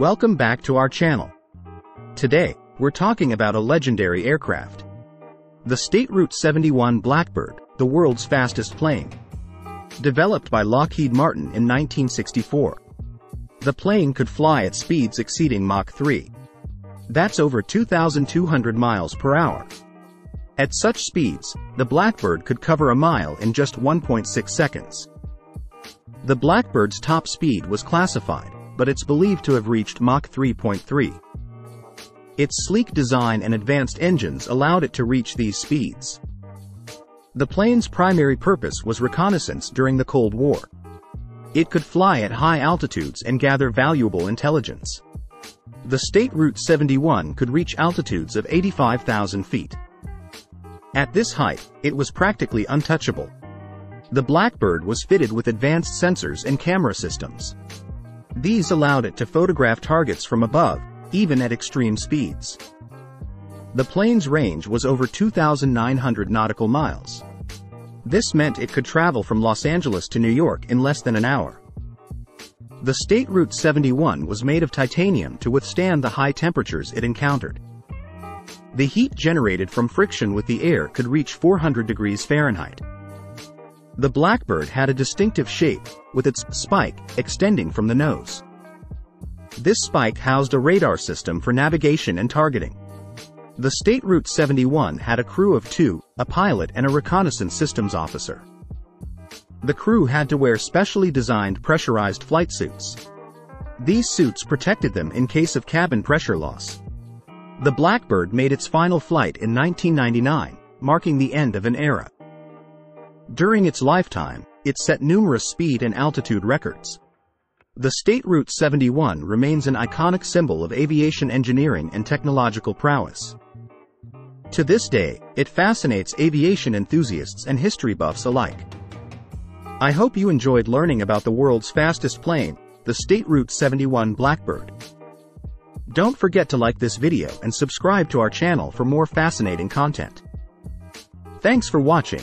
Welcome back to our channel. Today, we're talking about a legendary aircraft. The State Route 71 Blackbird, the world's fastest plane. Developed by Lockheed Martin in 1964. The plane could fly at speeds exceeding Mach 3. That's over 2,200 miles per hour. At such speeds, the Blackbird could cover a mile in just 1.6 seconds. The Blackbird's top speed was classified, but it's believed to have reached Mach 3.3. Its sleek design and advanced engines allowed it to reach these speeds. The plane's primary purpose was reconnaissance during the Cold War. It could fly at high altitudes and gather valuable intelligence. The State Route 71 could reach altitudes of 85,000 feet. At this height, it was practically untouchable. The Blackbird was fitted with advanced sensors and camera systems. These allowed it to photograph targets from above, even at extreme speeds. The plane's range was over 2,900 nautical miles. This meant it could travel from Los Angeles to New York in less than an hour. The State Route 71 was made of titanium to withstand the high temperatures it encountered. The heat generated from friction with the air could reach 400 degrees Fahrenheit. The Blackbird had a distinctive shape, with its spike extending from the nose. This spike housed a radar system for navigation and targeting. The State Route 71 had a crew of two, a pilot and a reconnaissance systems officer. The crew had to wear specially designed pressurized flight suits. These suits protected them in case of cabin pressure loss. The Blackbird made its final flight in 1999, marking the end of an era. During its lifetime, it set numerous speed and altitude records. The State Route 71 remains an iconic symbol of aviation engineering and technological prowess. To this day, it fascinates aviation enthusiasts and history buffs alike. I hope you enjoyed learning about the world's fastest plane, the State Route 71 Blackbird. Don't forget to like this video and subscribe to our channel for more fascinating content. Thanks for watching